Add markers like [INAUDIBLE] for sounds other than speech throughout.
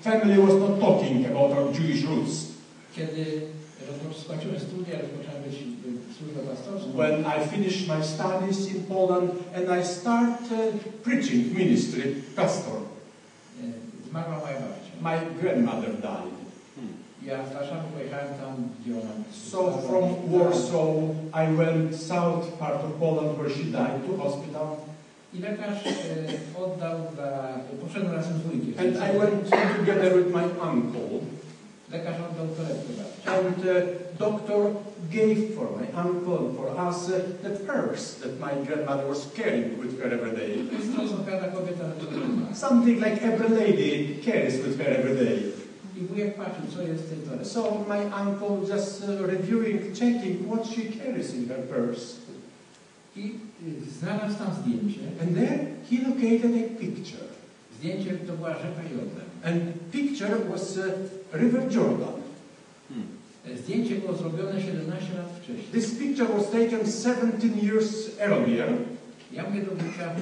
family was not talking about our Jewish roots. Kiedy skończyłem studia, rozpocząłem być służbę pastorską, When I finished my studies in Poland and I started uh, preaching ministry, pastor, zmarła moja babcia. my grandmother died. Ja z Warszawy pojechałem tam, gdzie ona... So from Warsaw, I went south part of Poland where she died to hospital. I lekarz oddał dla... Poszedłem razem z wujkiem. And I went together with my uncle. Lekarz oddał torebkę. And uh, doctor gave for my uncle for us uh, the purse that my grandmother was carrying with her every day. To jest to, co każda kobieta robi. Something like every lady carries with her every day. I wujek patrzył, co jest w tej torebce. So my uncle just uh, reviewing, checking what she carries in her purse. I y, znalazł tam zdjęcie. And then he located a picture. Zdjęcie to była rzeka Jordan. And picture was uh, River Jordan. E, Zdjęcie było zrobione 17 lat wcześniej. This picture was taken 17 years earlier. Ja mówię do wujka,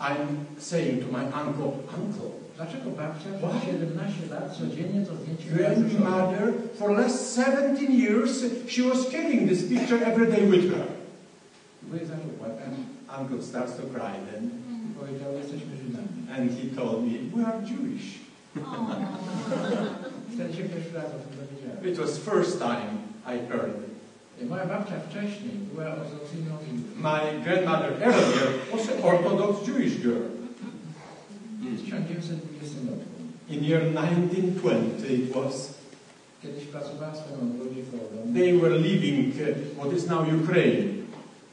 I'm saying to my uncle, uncle, dlaczego babcia Why? przez 17 lat codziennie to zdjęcie grandmother, for last 17 years, she was carrying this picture every day with her. Wujek zaczął płakać Uncle starts to cry then, i powiedział, jesteśmy Żydami. and he told me, we are Jewish. Wtedy się pierwszy raz o tym dowiedziałem. It was first time I heard it. Moja babcia wcześniej była ortodoksyjną My grandmother earlier was an Orthodox Jewish girl. W 1920 roku. In year 1920 it was. Kiedyś pracowała w swoim ogrodzie rolą. They were living uh, what is now Ukraine,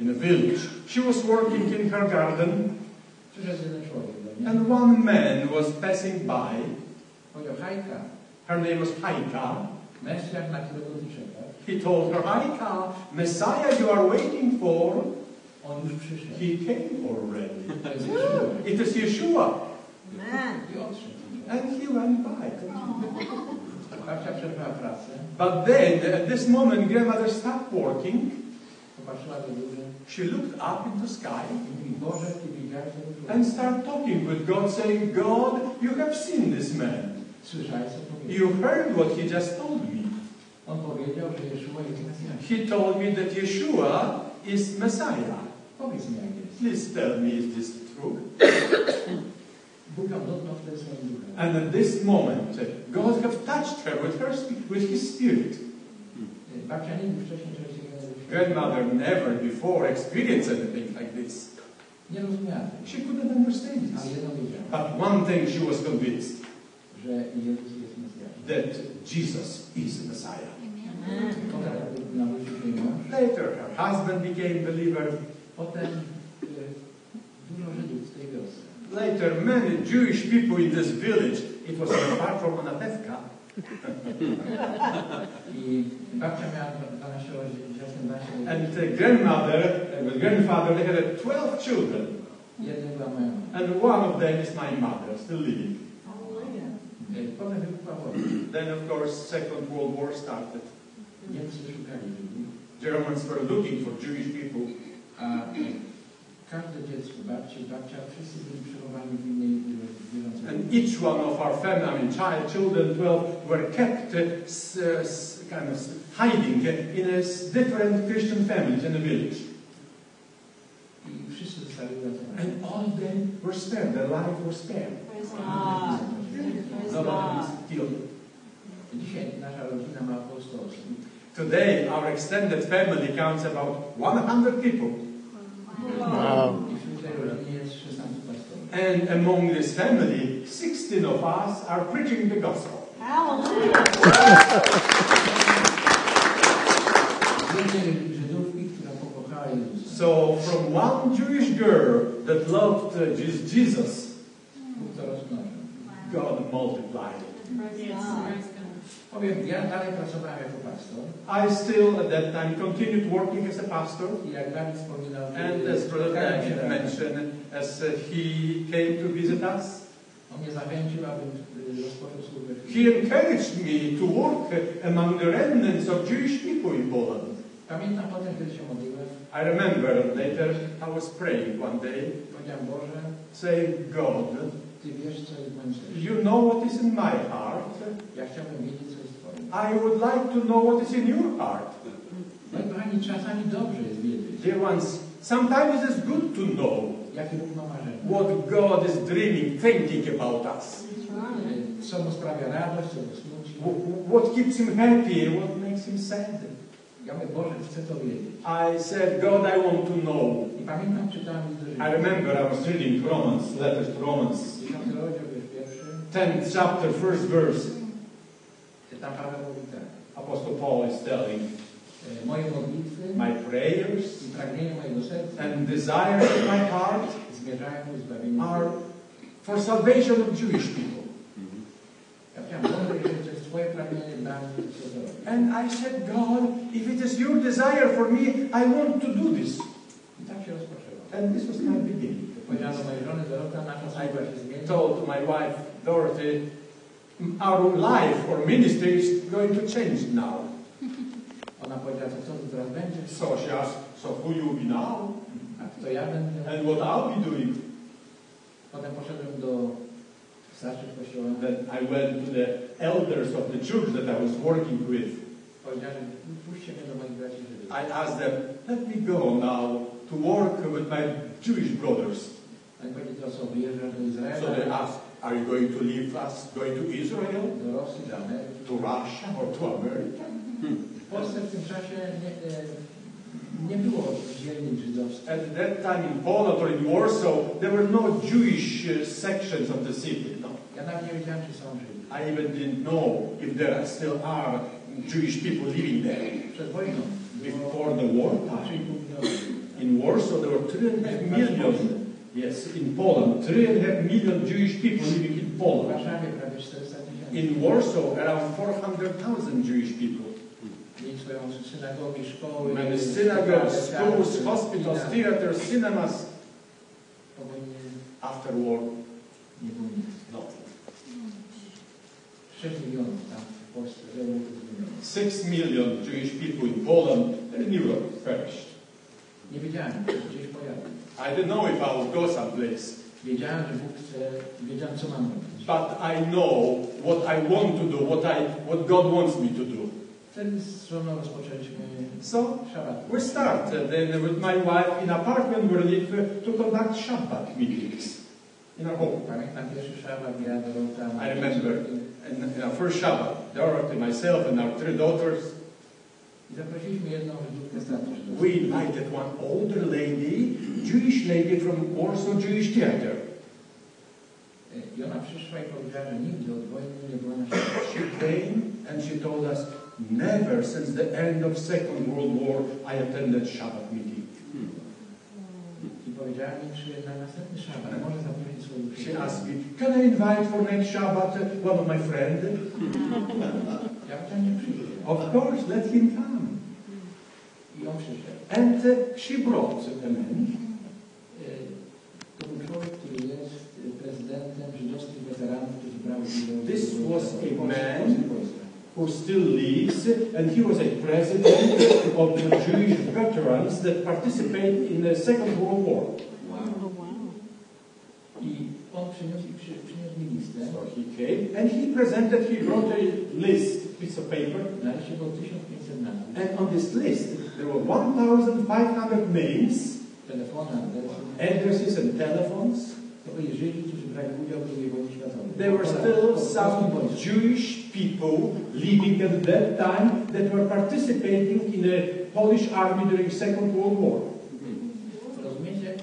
in a village. She was working in her garden, Przyszedł jeden człowiek do mnie. and one man was passing by. Her name was Haika. Mesjasz, na którego ty czekasz, He told her, Haika, Messiah you are waiting for, on już przyszedł. he came already. To jest Yeshua. It is Yeshua. I odszedł. And he went by. Babcia przerwała pracę, But then, at this moment, grandmother stopped working. She looked up in the sky and started talking with God, saying, God, you have seen this man. You heard what he just told me. He told me that Yeshua is Messiah. Please tell me, is this is true? And at this moment, God have touched her with, her, with his spirit. Babcia nigdy wcześniej czegoś takiego nie doświadczyła. Grandmother never before experienced anything like this. Nie rozumiała tego. She couldn't understand Ale this. jedno wiedziała, But one thing she was convinced że Jezus jest Mesjaszem. that Jesus is the Messiah. Potem nawrócił się jej mąż. Later, her husband became believer. Potem dużo Żydów z tej wiosny. Later, many Jewish people in this village, it was far from Anatevka, I babcia miała 12 lat, dzieciakiem 12 lat. and uh, grandmother, uh, with grandfather, they had uh, 12 children. Jednym była moja mama. And one of them is my mother, still living. Potem wybuchła wojna. Then, of course, Second World War started. Niemcy szukali Żydów, Germans were looking for Jewish people. a każde dziecko, babci, babcia, wszyscy byli przechowani w innej wierzącej. And each one of our family, I mean, child, children, 12, were kept uh, uh, kind of hiding uh, in a different Christian families in the village. I wszyscy zostali uratowani. And all of them were spared, their lives were spared. Nobody was killed. Dzisiaj nasza rodzina ma około 100 osób. Today, our extended family counts about 100 people. Wśród tej rodziny jest 16 pastorów. And among this family, 16 of us are preaching the gospel. Z jednej Żydówki, która pokochała Jezusa. So, from one Jewish girl that loved uh, Jesus, Bóg to rozmnożył. God multiplied it. Powiem, ja dalej pracowałem jako pastor I still, at that time, continued working as a pastor. i jak Dawid wspominał, And as Brother się mentioned, as uh, he came to visit us, on mnie zachęcił, abym y, rozpoczął służbę. w he encouraged me to work among the remnants of Jewish people in Poland. Pamiętam potem, kiedy się modliłem, I remember later I was praying one day, saying, God, Ty wiesz, co jest w moim sercu. You know what is in my heart. Ja chciałbym wiedzieć, co jest w twoim. I would like to know what is in your heart. No i kochani, czasami dobrze jest wiedzieć, Dear ones, sometimes it is good to know jakie Bóg ma marzenia. what God is dreaming, thinking about us. Co mu sprawia radość, co go smuci. Wh- What keeps him happy, what makes him sad. Ja mówię, Boże, chcę to wiedzieć. I said, God, I want to know. I pamiętam, czytałem list do I Rzymian. remember I was reading Romans, letters to Romans, 10 rozdział, wiersz pierwszy. 10th chapter, first verse. Tam Paweł mówi tak. Apostle Paul is telling, Moje modlitwy My prayers and desires in my heart zmierzają ku zbawieniu. are for salvation of Jewish people. Ja chciałem mądre, jeżeli to jest Twoje pragnienie dla mnie, co to robię. And I said, God, if it is your desire for me, I want to do this. I tak się rozpoczęło. And this was my beginning. Powiedziałem do mojej żony Dorota, nasza służba się I told my wife, Dorothy, our life or ministry is going to change now. Ona powiedziała, co tu teraz będzie? So she asked, so who you be now? Ja będę? And what I'll be doing? Potem poszedłem do starszych kościoła. Then I went to the elders of the church that I was working with. Powiedziałem, puśćcie mnie do moich braci Żydów. I asked them, let me go now to work with my Jewish brothers. Oni powiedzieli, to co, wyjeżdżasz do Izraela? So they asked, are you going to leave us, going to Israel, Do Rosji, do to Russia, or to America? W Polsce w tym czasie nie, było. At that time in Poland or in Warsaw, there were no Jewish sections of the city. No. Ja nawet nie wiedziałem, czy są Żydzi. I even didn't know if there still are Jewish people living there. Przed wojną Before the war time, 3,5 miliona. in Warsaw there were three and a half million. Yes, in Poland, three and a half million Jewish people living in Poland. Warszawie prawie 400 tysięcy. In Warsaw, around 400,000 Jewish people. Mieli swoją synagogi, szkoły. Many synagogues, schools, hospitals, kina. theaters, cinemas. Po wojnie After war, nie było nic. no. 6 milionów tam w Polsce rełotów zginęło. Six million Jewish people in Poland and in Europe perished. Nie wiedziałem, czy gdzieś pojadę. I didn't know if I would go someplace, Wiedziałem, że Bóg chce, wiedziałem, co mam robić. but I know what I want to do, what I, what God wants me to do. So we started then with my wife in apartment where we live uh, to conduct Shabbat meetings in our home. Pamiętam pierwszy szabat, ja, Dorota. I remember. And in our first Shabbat, Dorothy, myself, and our three daughters, I zaprosiliśmy jedną Żydówkę z teatru żydowskiego. we invited one older lady, Jewish lady from Warsaw Jewish Theater. I ona przyszła i powiedziała, że nigdy od wojny nie była na [COUGHS] szabacie. She came and she told us, never since the end of Second World War I attended Shabbat meeting. I powiedziała mi, czy na następny szabat może zaprosić swoich She asked me, can I invite for next Shabbat one of my friends? [LAUGHS] Ja powiedziałem, nie przyjdzie. Of course, let him come. I on przyszedł. And uh, she brought a man. To był człowiek, który jest prezydentem żydowskich weteranów, którzy brali udział This was a man. Who still lives, and he was a president of the Jewish veterans that participated in the Second World War. I on przyniósł, i przy, przyniósł mi listę. So he came and he presented, he wrote a list, piece of paper, Na liście było 1500 nazw. and on this list there were 1,500 names, Telefony, addresses, and telephones. To byli Żydzi, którzy brali udział w II wojnie światowej. There were still some. Jewish people living at that time that were participating in the Polish army during Second World War. Rozumiecie?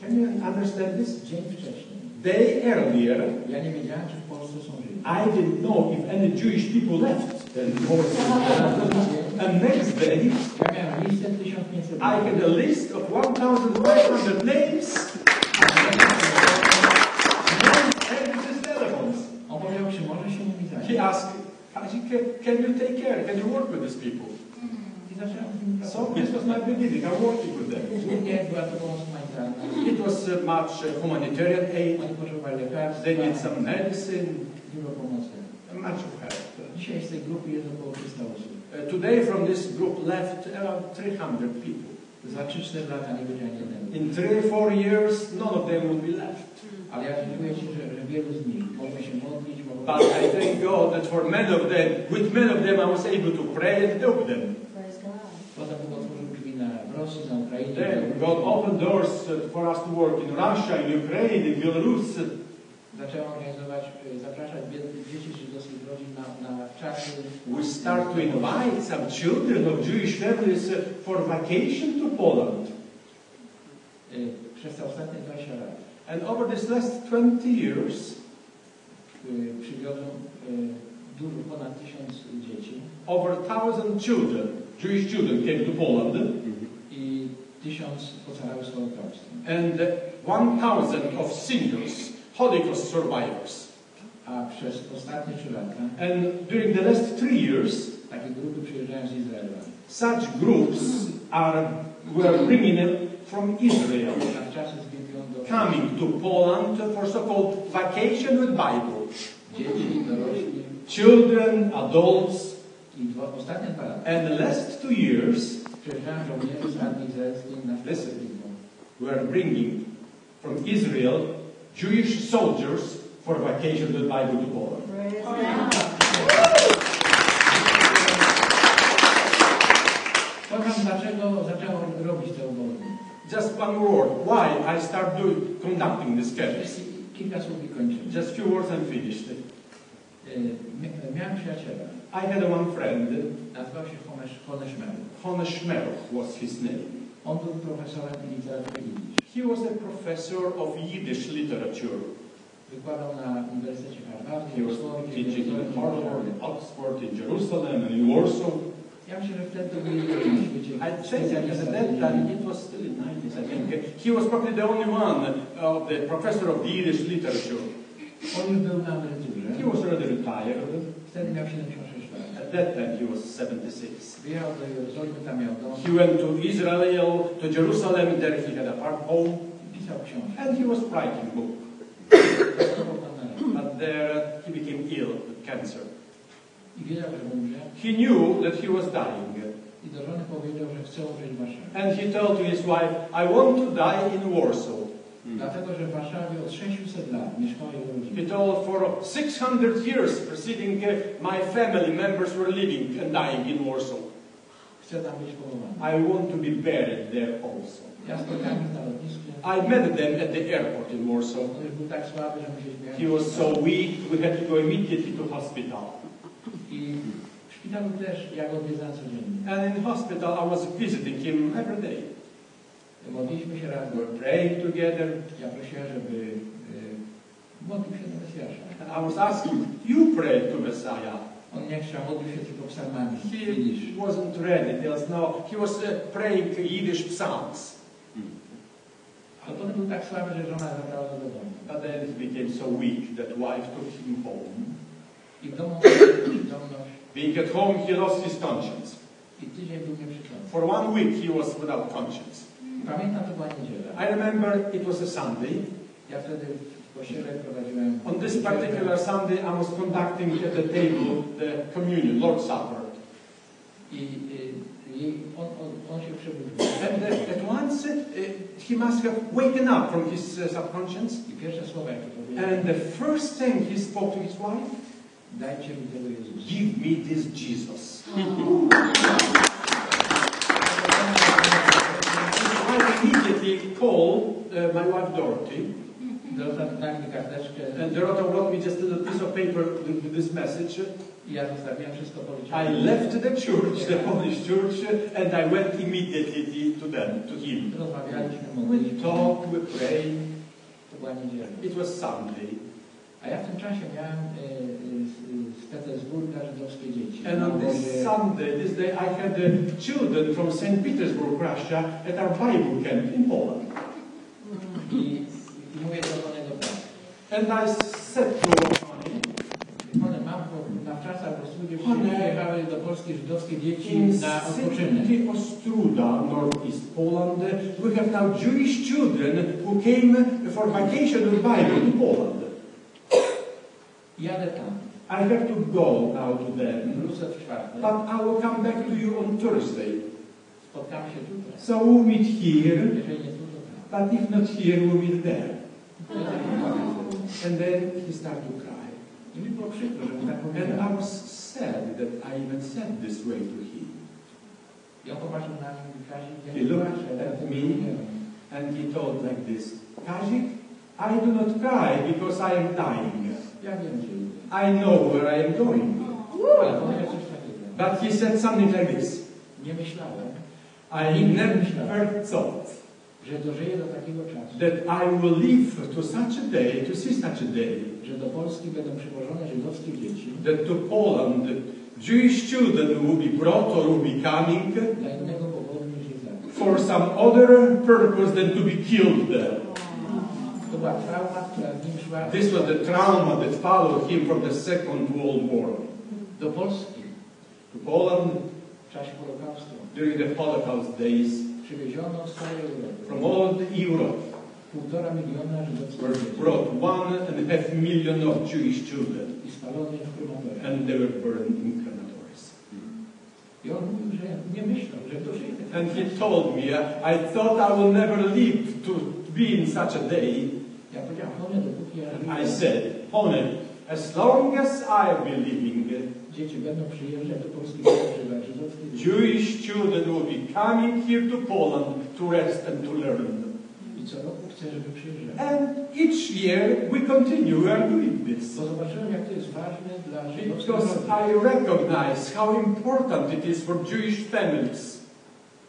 Can you understand this? Dzień wcześniej. Day earlier, Ja nie wiedziałem, czy w Polsce są Żydzi. I didn't know if any Jewish people left. [LAUGHS] And next day, Ja miałem listę 1500 I had a list of 1,500 names and his telephones. On powiedział, czy może się nimi He zająć. Asked, "Can- can, can you take care? Can you work with these people? I nimi So this was my beginning. I'm working with them. Głównie była to pomoc humanitarna. It was uh, much uh, humanitarian aid. Oni potrzebowali lekarstwa, They need some medicine, much of help. Dzisiaj z tej grupy jest około 300 osób. Uh, today from this group left around 300 people. Za 3-4 lata nie będzie ani jednego. In three, four years, none of them will be left. Ale ja dziękuję Ci, że, że wielu z nich mogą się modlić, mogą... But I thank God that for many of them, with many of them, I was able to pray and help them. Praise God. Potem Bóg otworzył drzwi na, Rosji, na Ukrainie. Then God opened doors uh, for us to work in Russia, in Ukraine, in Belarus. Zaczęła organizować, y, zapraszać dzieci żydowskich rodzin na, na czasy. We start to invite some children of Jewish families uh, for vacation to Poland. y, Przez te ostatnie 20 lat And over this last 20 years, y, przywiozą dużo, ponad tysiąc dzieci over a thousand children, Jewish children, came to Poland. i tysiąc ocalały z Holokaustem. And uh, 1,000 of seniors, Holocaust survivors. A przez ostatnie 3 lata And during the last three years, takie grupy przyjeżdżają z Izraela. such groups are were bringing from Israel, coming to Poland for so-called vacation with Bible. Children, adults, and the last two years were bringing from Israel Jewish soldiers for vacation with Bible to Poland. Praise God. Powiem dlaczego zaczęło robić te obozy. Just one word. Why I start doing conducting this camps? Jest kilka słów i kończymy. Just few words and finished. Miałem przyjaciela, I had one friend, nazywał się. Was his name. On był profesorem literatury jidysz. He was a professor of Yiddish literature. Wykładał na Uniwersytecie Harvardzie, He was teaching in Harvard, in Oxford, in Jerusalem, and in Warsaw. Ja myślę, że wtedy to był jedyny na świecie I think at that time, it was still in 90s, I think. He was probably the only one of the professor of Yiddish literature. On już był na emeryturze. He was already retired. Wtedy miał 76 lat. At that time, he was 76. Wyjechał do Jerozolimy, tam miał dom, He went to Israel, to Jerusalem, there he had a farm home, and he was writing book. Pracował tam na rynku. But there uh, he became ill with cancer. I wiedział, że umrze. He knew that he was dying. I do żony powiedział, że chce umrzeć w Warszawie. And he told to his wife, I want to die in Warsaw. Dlatego, że w Warszawie od 600 lat mieszkała jego He rodzina. told for 600 years preceding uh, my family members were living and dying in Warsaw. Chce tam być pochowany. I want to be buried there also. Ja spotkałem ich na lotnisku. I met them at the airport in Warsaw. Był tak słaby, że musieliśmy He was so weak, we had to go immediately to hospital. I w szpitalu też ja go odwiedzałem codziennie. And in hospital, I was visiting him every day. Modliliśmy się We razem. were praying together. Ja prosiłem, żeby modlił się do Mesjasza. And I was asking, you pray to Messiah. On nie chciał, modlił się tylko psalmami. He wasn't ready. There was no, he was praying Yiddish psalms. Hmm. Ale potem był tak słaby, że żona zabrała go do domu. But then he became so weak that wife took him home. I w domu przytomność. Being at home, he lost his conscience. I tydzień był nieprzytomny. For one week, he was without conscience. I pamiętam, to była niedziela. I remember it was a Sunday. Ja wtedy w kościele prowadziłem... On this particular Sunday, I was conducting at the table the communion, Lord's Supper. And at once, uh, he must have waken up from his uh, subconscious. I pierwsze słowa, jakie powiedział, And the first thing he spoke to his wife, dajcie mi tego Jezusa. give me this Jesus. [LAUGHS] [LAUGHS] immediately called uh, my wife Dorothy, Dorota mi karteczkę and Dorothy wrote me just a little piece of paper with, this message. i ja zostawiłem wszystko I left the church, the Polish church, and I went immediately to them, to him. Rozmawialiśmy, We talked, we prayed. To była niedziela. It was Sunday. A ja w tym czasie miałem y, y, z- z Petersburga żydowskie dzieci. And on this Sunday, this day, I had the children from St. Petersburg, Russia, at our Bible camp in Poland. I, mówię do Tonego tak. And I said to Ronnie, One mam po, na czasach po studiów One- przyjechały do Polski żydowskie dzieci in na odpoczynek. City Ostróda, northeast Poland, we have now Jewish children who came for vacation with Bible in Poland. Jadę tam. I have to go now to them, Wrócę w czwartek. but I will come back to you on Thursday. spotkamy się tutaj. So we'll meet here, Jeżeli nie tu, to tam. but if not here, we'll meet there. To jest taki pomysł. And then he started to cry. I mi było przykro, że mu tak And powiedział. I was sad that I even said this way to him. I on popatrzył na mnie i Kazik, ja He nie looked at me. And he told like this, Kazik, I do not cry because I am dying. Ja wiem, gdzie idę. I know where I am going. Ale powiedział coś takiego. But he said something like this, I never thought że dożyję do takiego czasu, that I will live to such a day, to see such a day, że do Polski będą przywożone żydowskie dzieci that to Poland, Jewish children will be brought or will be coming dla innego powodu niż Izrael. for some other purpose than to be killed there. To była trauma, która z nim szła This was the trauma that followed him from the Second World War. do Polski To Poland, w czasie Holokaustu. during the Holocaust days, Przywieziono z całej Europy from all Europe, półtora miliona żydowskich were brought one and a half million of Jewish children, i spalone w krematoriach. and they were burned in crematories. Hmm. I on mówił, że nie myślał, że dożyje. And he told me, I thought I will never live to be in such a day. Ja powiedziałem, Honie, dopóki ja And żyję, I said, Chone, as long as I'll be living, dzieci będą przyjeżdżać do Polski, będą przebywać. Jewish children will be coming here to Poland to rest and to learn. I co roku chcę, żeby przyjeżdżali. And each year we continue, we are doing this. Bo zobaczyłem, jak to jest ważne dla żydowskich Because. I recognize how important it is for Jewish families.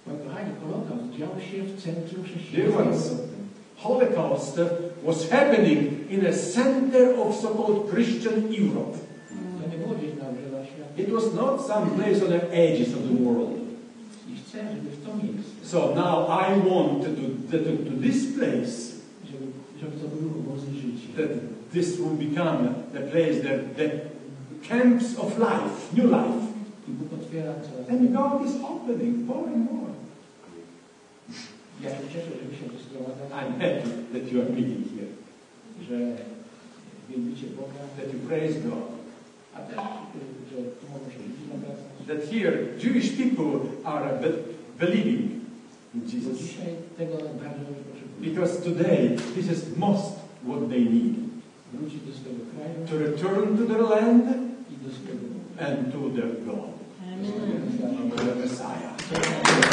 Kochani, Holokaust dział się w centrum Dear chrześcijaństwa ones, Holocaust was happening in a center of so-called Christian Europe. To nie było gdzieś na obrzeżach świata. It was not some place on the edges of the world. I chcę, żeby w to miejsce, So now I want to, to, to, to this place, żeby, żeby to były obozy życia. that this will become the place, that the camps of life, new life. I Bóg otwiera coraz And God is opening more and more. Ja się cieszę, że wy się tu zgromadzamy, I'm happy that you are meeting here, że wielbicie Boga, that you praise God, a też, że tu mogą się ludzie nawracać. that here Jewish people are be- believing in Bo Jesus. dzisiaj tego bardzo potrzebują. Because today, this is most what they need. Wrócić do swojego kraju To return to their land i do swojego Boga. and to their God, Amen. to the Messiah. To